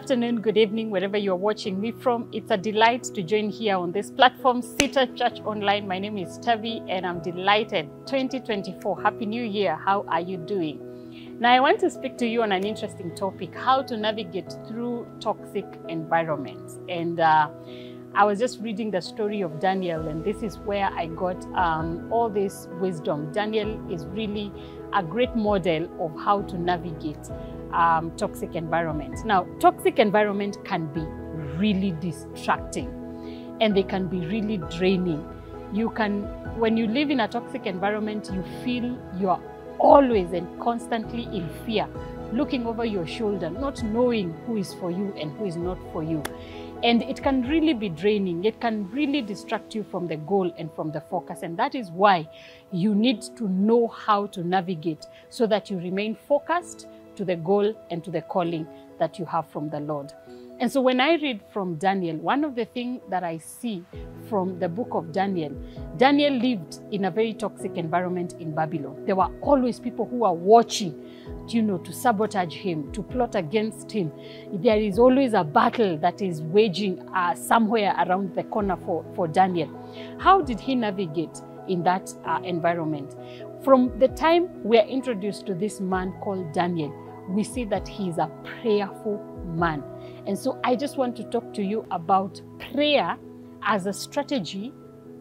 afternoon, good evening, wherever you're watching me from. It's a delight to join here on this platform, CITAM Church Online. My name is Tabby, and I'm delighted. 2024, Happy New Year. How are you doing? Now, I want to speak to you on an interesting topic how to navigate through toxic environments. And uh, I was just reading the story of Daniel, and this is where I got um, all this wisdom. Daniel is really a great model of how to navigate um, toxic environments. Now, toxic environment can be really distracting and they can be really draining. You can, when you live in a toxic environment, you feel you are always and constantly in fear, looking over your shoulder, not knowing who is for you and who is not for you. And it can really be draining. It can really distract you from the goal and from the focus. And that is why you need to know how to navigate so that you remain focused to the goal and to the calling that you have from the Lord. And so when I read from Daniel, one of the things that I see from the book of Daniel, Daniel lived in a very toxic environment in Babylon. There were always people who were watching, you know, to sabotage him, to plot against him. There is always a battle that is waging uh, somewhere around the corner for, for Daniel. How did he navigate in that uh, environment? From the time we are introduced to this man called Daniel, we see that he is a prayerful man. And so I just want to talk to you about prayer as a strategy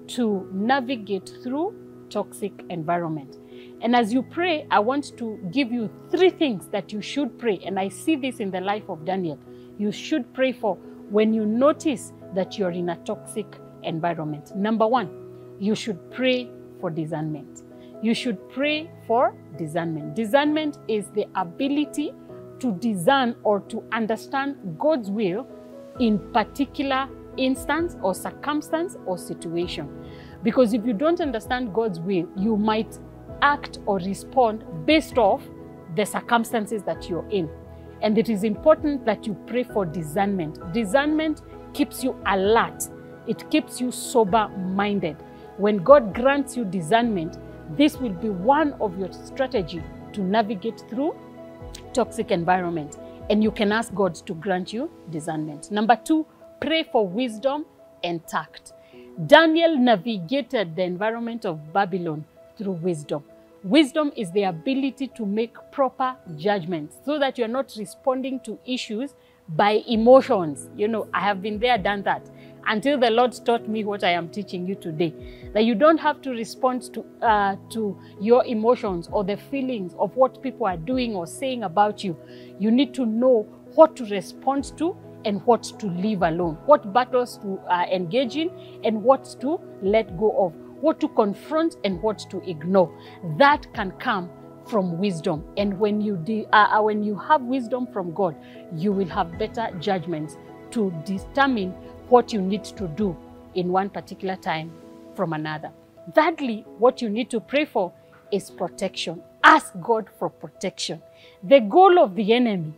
to navigate through toxic environment. And as you pray, I want to give you three things that you should pray. And I see this in the life of Daniel. You should pray for when you notice that you're in a toxic environment. Number one, you should pray for discernment you should pray for discernment. Discernment is the ability to discern or to understand God's will in particular instance or circumstance or situation. Because if you don't understand God's will, you might act or respond based off the circumstances that you're in. And it is important that you pray for discernment. Discernment keeps you alert. It keeps you sober minded. When God grants you discernment, this will be one of your strategy to navigate through toxic environment. And you can ask God to grant you discernment. Number two, pray for wisdom and tact. Daniel navigated the environment of Babylon through wisdom. Wisdom is the ability to make proper judgments so that you're not responding to issues by emotions. You know, I have been there, done that until the Lord taught me what I am teaching you today. That you don't have to respond to, uh, to your emotions or the feelings of what people are doing or saying about you. You need to know what to respond to and what to leave alone, what battles to uh, engage in and what to let go of, what to confront and what to ignore. That can come from wisdom. And when you, de- uh, when you have wisdom from God, you will have better judgments to determine what you need to do in one particular time from another. Thirdly, what you need to pray for is protection. Ask God for protection. The goal of the enemy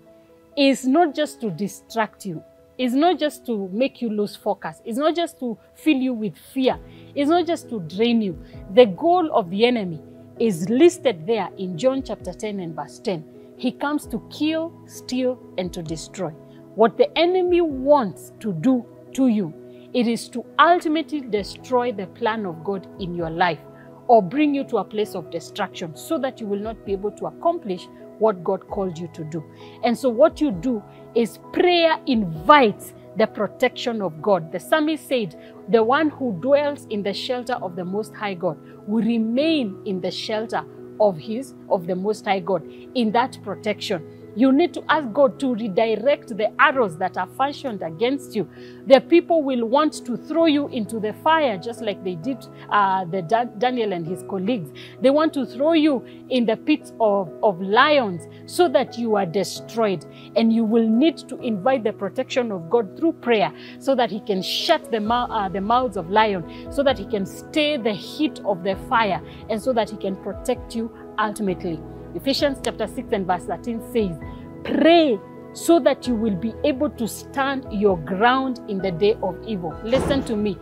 is not just to distract you, it's not just to make you lose focus, it's not just to fill you with fear, it's not just to drain you. The goal of the enemy is listed there in John chapter 10 and verse 10. He comes to kill, steal, and to destroy. What the enemy wants to do to you. It is to ultimately destroy the plan of God in your life or bring you to a place of destruction so that you will not be able to accomplish what God called you to do. And so, what you do is prayer invites the protection of God. The psalmist said, The one who dwells in the shelter of the Most High God will remain in the shelter of His, of the Most High God, in that protection. You need to ask God to redirect the arrows that are fashioned against you. The people will want to throw you into the fire, just like they did uh, the da Daniel and his colleagues. They want to throw you in the pits of, of lions so that you are destroyed. And you will need to invite the protection of God through prayer so that He can shut the, uh, the mouths of lions, so that He can stay the heat of the fire, and so that He can protect you ultimately. Ephesians chapter 6 and verse 13 says, Pray so that you will be able to stand your ground in the day of evil. Listen to me.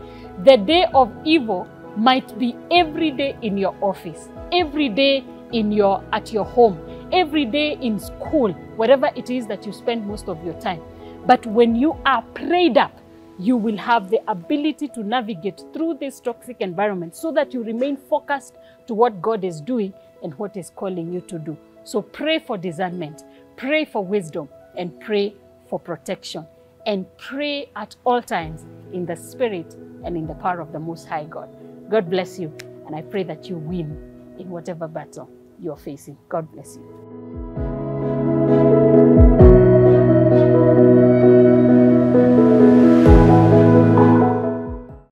The day of evil might be every day in your office, every day in your at your home, every day in school, wherever it is that you spend most of your time. But when you are prayed up, you will have the ability to navigate through this toxic environment so that you remain focused to what God is doing and what is calling you to do. So pray for discernment, pray for wisdom, and pray for protection. And pray at all times in the Spirit and in the power of the Most High God. God bless you, and I pray that you win in whatever battle you're facing. God bless you.